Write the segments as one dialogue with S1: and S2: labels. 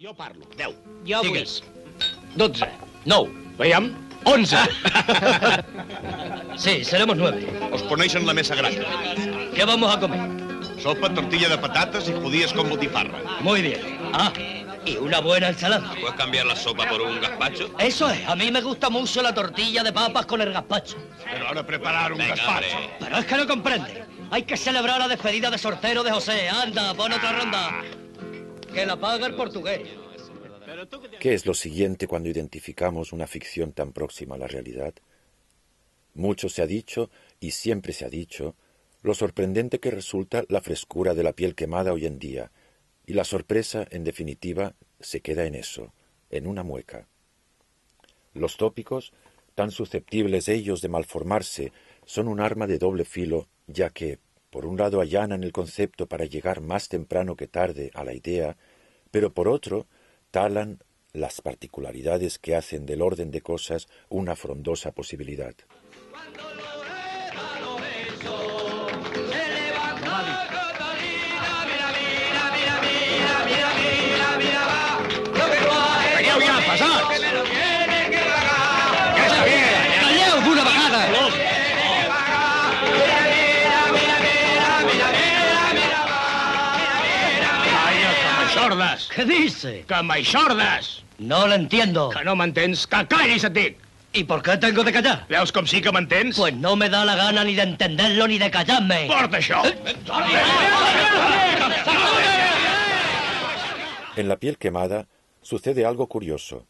S1: Jo parlo. 10.
S2: Jo vull.
S3: Digues.
S2: 12.
S3: Nou.
S1: Veiem? 11.
S3: Sí, seremos nueve.
S1: Os ponéis en la mesa grande.
S3: ¿Qué vamos a comer?
S1: Sopa, tortilla de patatas y judías con botifarra.
S3: Muy bien. Ah, y una buena ensalada.
S4: ¿Puedes cambiar la sopa por un gazpacho?
S3: Eso es, a mí me gusta mucho la tortilla de papas con el gazpacho.
S1: Pero ahora preparar un
S4: Venga,
S1: gazpacho.
S4: hombre.
S3: Pero es que no comprende. Hay que celebrar la despedida de sortero de José. Anda, pon otra ronda. Que la paga el portugués.
S5: ¿Qué es lo siguiente cuando identificamos una ficción tan próxima a la realidad? Mucho se ha dicho, y siempre se ha dicho, lo sorprendente que resulta la frescura de la piel quemada hoy en día, y la sorpresa, en definitiva, se queda en eso, en una mueca. Los tópicos, tan susceptibles ellos de malformarse, son un arma de doble filo, ya que, por un lado, allanan el concepto para llegar más temprano que tarde a la idea, pero por otro, talan las particularidades que hacen del orden de cosas una frondosa posibilidad.
S1: M'aixordes!
S3: ¿Qué dice?
S1: Que m'aixordes!
S3: No lo entiendo.
S1: Que no m'entens? Que callis, et dic!
S3: ¿Y por qué tengo de callar?
S1: Veus com sí que m'entens?
S3: Pues no me da la gana ni de entenderlo ni de callarme.
S1: Porta això!
S5: En la piel quemada sucede algo curioso.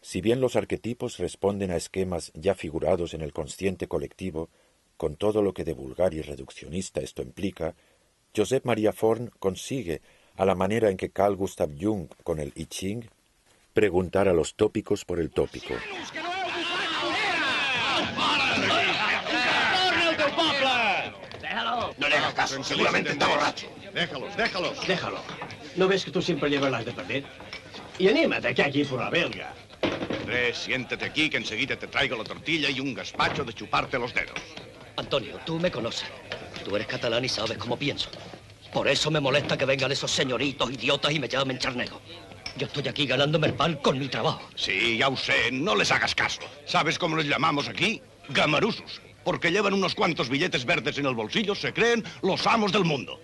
S5: Si bien los arquetipos responden a esquemas ya figurados en el consciente colectivo, con todo lo que de vulgar y reduccionista esto implica, Josep Maria Forn consigue, a la manera en que Carl Gustav Jung con el I Ching, preguntar a los tópicos por el tópico.
S4: No le hagas caso, seguramente está borracho.
S1: Déjalos, déjalos.
S2: Déjalo. ¿No ves que tú siempre llevas las de perder? Y anímate, que aquí por la belga.
S1: Andrés, siéntate aquí que enseguida te traigo la tortilla y un gazpacho de chuparte los dedos.
S3: Antonio, tú me conoces. Tú eres catalán y sabes cómo pienso. Por eso me molesta que vengan esos señoritos idiotas y me llamen charnego. Yo estoy aquí ganándome el pan con mi trabajo.
S1: Sí, ya sé, no les hagas caso. ¿Sabes cómo los llamamos aquí? Gamarusos. Porque llevan unos cuantos billetes verdes en el bolsillo, se creen los amos del mundo.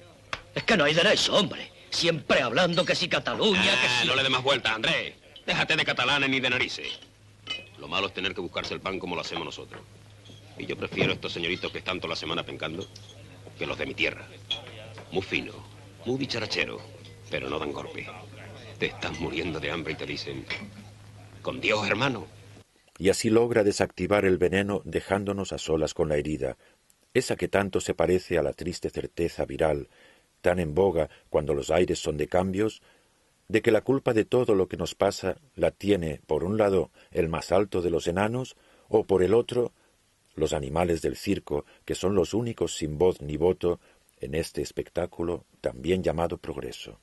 S3: Es que no hay derecho, hombre. Siempre hablando que si Cataluña, que
S4: Ah,
S3: si...
S4: no le dé más vuelta, Andrés. Déjate de catalanes ni de narices. Lo malo es tener que buscarse el pan como lo hacemos nosotros. Y yo prefiero estos señoritos que están toda la semana pencando que los de mi tierra. Muy fino, muy dicharachero, pero no dan golpe. Te estás muriendo de hambre y te dicen, con Dios, hermano.
S5: y así logra desactivar el veneno dejándonos a solas con la herida, esa que tanto se parece a la triste certeza viral, tan en boga cuando los aires son de cambios, de que la culpa de todo lo que nos pasa la tiene, por un lado, el más alto de los enanos, o por el otro, los animales del circo, que son los únicos sin voz ni voto en este espectáculo también llamado progreso.